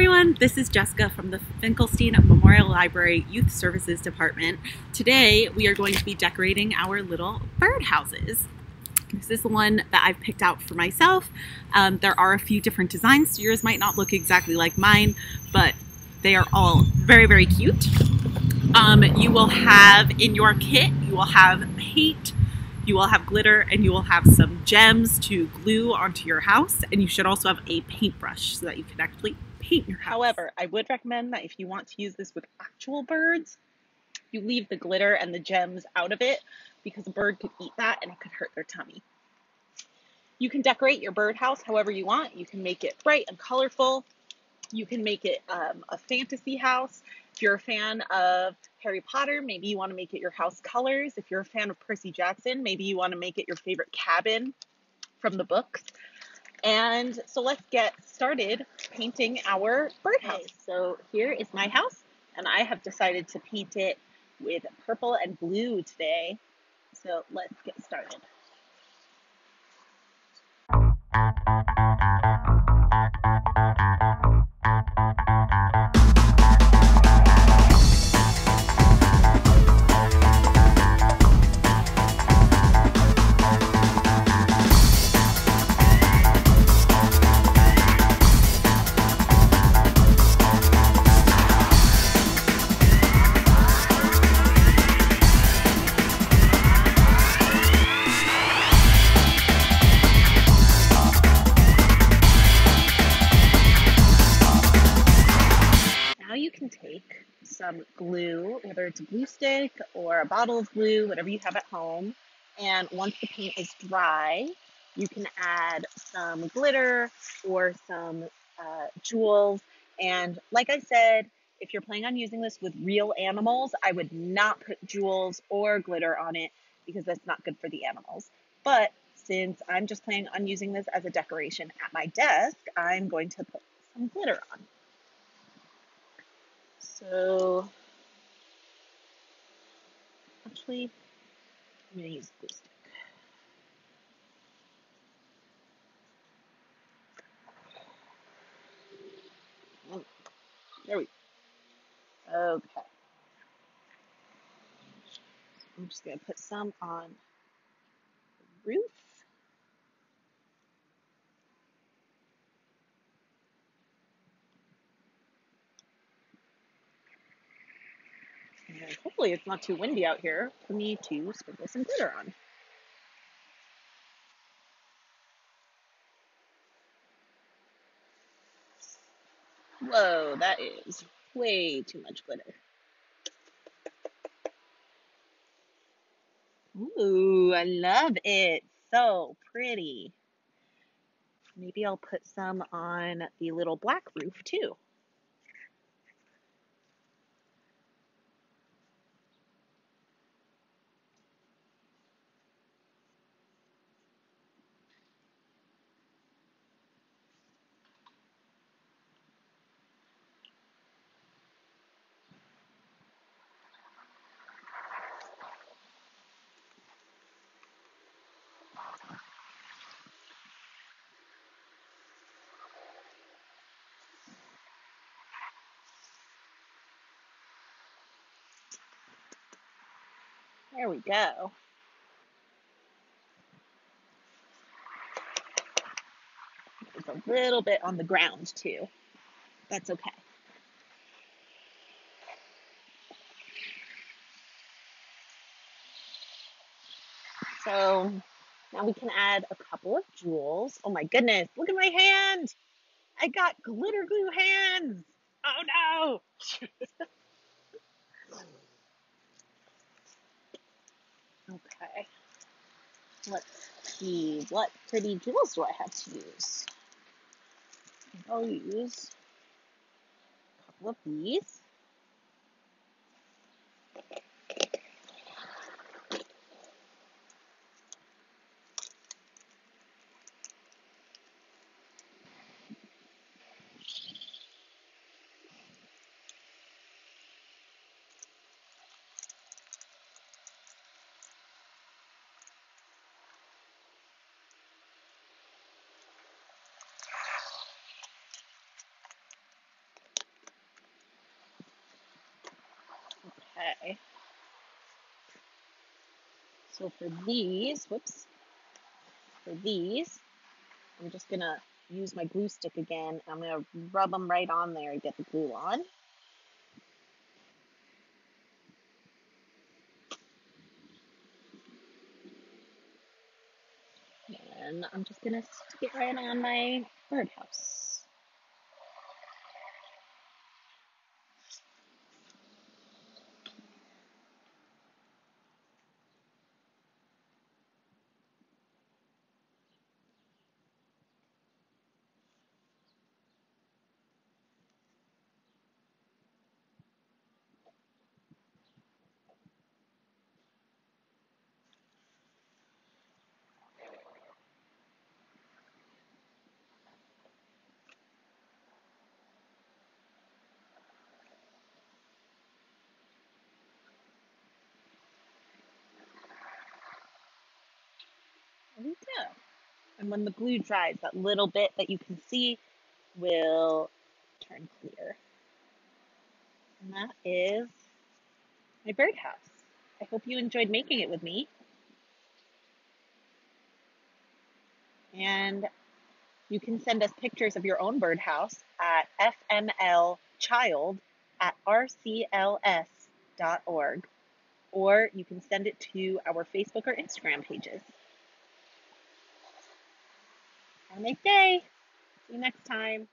everyone, this is Jessica from the Finkelstein Memorial Library Youth Services Department. Today we are going to be decorating our little birdhouses. This is the one that I've picked out for myself. Um, there are a few different designs. Yours might not look exactly like mine, but they are all very, very cute. Um, you will have in your kit, you will have paint, you will have glitter, and you will have some gems to glue onto your house. And you should also have a paintbrush so that you can actually paint your house. However, I would recommend that if you want to use this with actual birds, you leave the glitter and the gems out of it because a bird could eat that and it could hurt their tummy. You can decorate your birdhouse however you want. You can make it bright and colorful. You can make it um, a fantasy house. If you're a fan of Harry Potter, maybe you want to make it your house colors. If you're a fan of Percy Jackson, maybe you want to make it your favorite cabin from the books. And so let's get started painting our birdhouse. So here is my house, and I have decided to paint it with purple and blue today. So let's get started. Some glue, whether it's a glue stick or a bottle of glue, whatever you have at home. And once the paint is dry, you can add some glitter or some uh, jewels. And like I said, if you're planning on using this with real animals, I would not put jewels or glitter on it because that's not good for the animals. But since I'm just planning on using this as a decoration at my desk, I'm going to put some glitter on. So actually, I'm to use glue stick. Oh, there we go. Okay. I'm just to put some on the roof. And hopefully it's not too windy out here for me to sprinkle some glitter on. Whoa, that is way too much glitter. Ooh, I love it. So pretty. Maybe I'll put some on the little black roof too. There we go. It's a little bit on the ground too. That's okay. So now we can add a couple of jewels. Oh my goodness, look at my hand. I got glitter glue hands. Oh no. Okay. Let's see. What pretty jewels do I have to use? I'll use a couple of these. Okay. So for these, whoops, for these, I'm just gonna use my glue stick again. I'm gonna rub them right on there to get the glue on. And I'm just gonna stick it right on my birdhouse. Go. And when the glue dries, that little bit that you can see will turn clear. And that is my birdhouse. I hope you enjoyed making it with me. And you can send us pictures of your own birdhouse at fmlchild at rcls.org, or you can send it to our Facebook or Instagram pages. Have a nice day. See you next time.